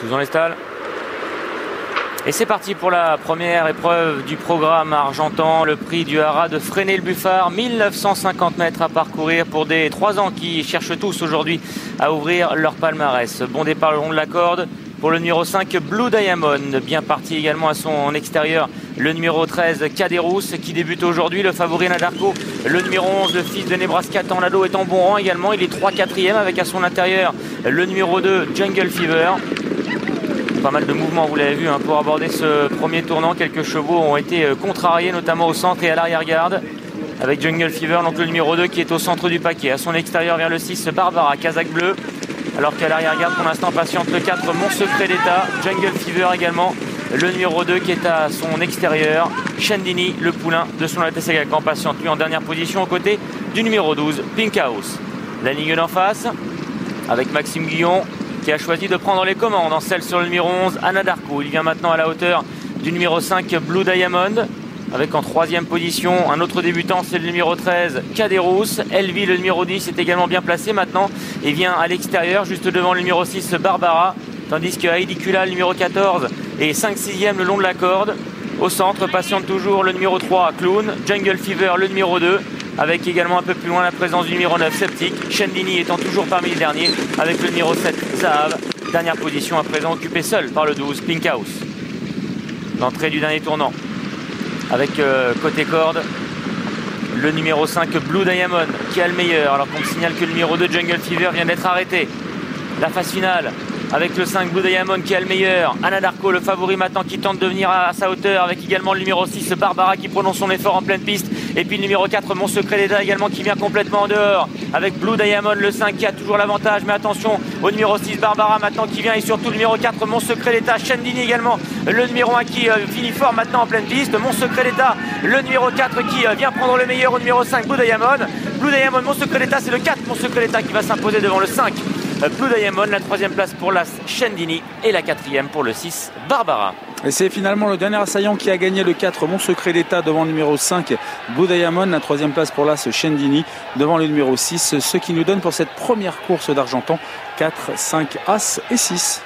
Tous dans les stalles. Et c'est parti pour la première épreuve du programme argentan, le prix du Haras de freiner le Buffard, 1950 mètres à parcourir pour des 3 ans qui cherchent tous aujourd'hui à ouvrir leur palmarès. Bon départ le long de la corde pour le numéro 5 Blue Diamond, bien parti également à son extérieur le numéro 13 Caderous qui débute aujourd'hui, le favori Nadarko, le numéro 11 le fils de Nebraska Tornado est en bon rang également, il est 3 4 avec à son intérieur le numéro 2 Jungle Fever pas mal de mouvements, vous l'avez vu, hein, pour aborder ce premier tournant. Quelques chevaux ont été euh, contrariés, notamment au centre et à l'arrière-garde. Avec Jungle Fever, donc le numéro 2 qui est au centre du paquet. À son extérieur vers le 6, Barbara, Kazakh bleu. Alors qu'à l'arrière-garde, pour l'instant, patiente le 4, Mon d'État. Jungle Fever également. Le numéro 2 qui est à son extérieur. Chandini, le poulain de son Altesse en patiente, lui en dernière position aux côtés du numéro 12, Pink House. La ligne d'en face, avec Maxime Guillon, qui a choisi de prendre les commandes en celle sur le numéro 11, Anna Darko. Il vient maintenant à la hauteur du numéro 5, Blue Diamond. Avec en troisième position un autre débutant, c'est le numéro 13, Caderous. Elvi, le numéro 10, est également bien placé maintenant et vient à l'extérieur, juste devant le numéro 6, Barbara. Tandis que Heidi Kula, le numéro 14, est 5-6e le long de la corde. Au centre, patiente toujours le numéro 3, Clown. Jungle Fever, le numéro 2 avec également un peu plus loin la présence du numéro 9 Septic, Shendini étant toujours parmi les derniers avec le numéro 7 Zahav, dernière position à présent occupée seule par le 12 Pink House. L'entrée du dernier tournant avec euh, côté corde le numéro 5 Blue Diamond qui a le meilleur alors qu'on signale que le numéro 2 Jungle Fever vient d'être arrêté. La phase finale avec le 5 Blue Diamond qui a le meilleur. Anna Darko, le favori maintenant qui tente de venir à sa hauteur avec également le numéro 6 Barbara qui prononce son effort en pleine piste. Et puis le numéro 4 Mon Secret d'État également qui vient complètement en dehors avec Blue Diamond, le 5 qui a toujours l'avantage. Mais attention au numéro 6 Barbara maintenant qui vient et surtout le numéro 4 Mon Secret d'État. Chandini également, le numéro 1 qui euh, finit fort maintenant en pleine piste. Mon Secret d'État, le numéro 4 qui euh, vient prendre le meilleur au numéro 5 Blue Diamond. Blue Diamond, Mon Secret d'État, c'est le 4 Mon Secret d'État qui va s'imposer devant le 5 Blue Diamond, la troisième place pour l'As Shendini et la quatrième pour le 6 Barbara. Et c'est finalement le dernier assaillant qui a gagné le 4 Mon Secret d'État devant le numéro 5 Blue Diamond, la troisième place pour l'As Shendini devant le numéro 6, ce qui nous donne pour cette première course d'Argentan 4, 5, As et 6.